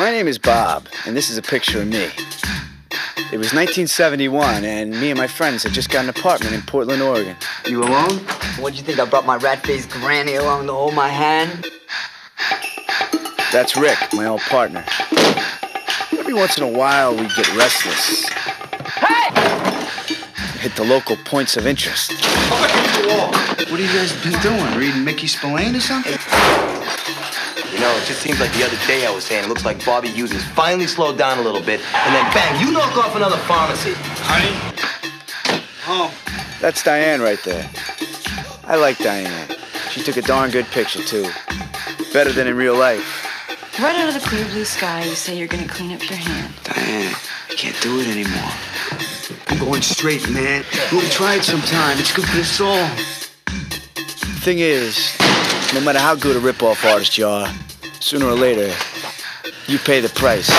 My name is Bob, and this is a picture of me. It was 1971, and me and my friends had just got an apartment in Portland, Oregon. You alone? What'd you think? I brought my rat-faced granny along to hold my hand? That's Rick, my old partner. Every once in a while, we get restless. Hey! Hit the local points of interest. What have you guys been doing? Reading Mickey Spillane or something? You know, it just seems like the other day I was saying it looks like Bobby Hughes has finally slowed down a little bit, and then bang, you knock off another pharmacy. Honey? Oh, That's Diane right there. I like Diane. She took a darn good picture, too. Better than in real life. Right out of the clear blue sky, you say you're gonna clean up your hand. Diane, I can't do it anymore. I'm going straight, man. We'll try it sometime. It's good for the soul. Thing is, no matter how good a rip-off artist you are, sooner or later, you pay the price.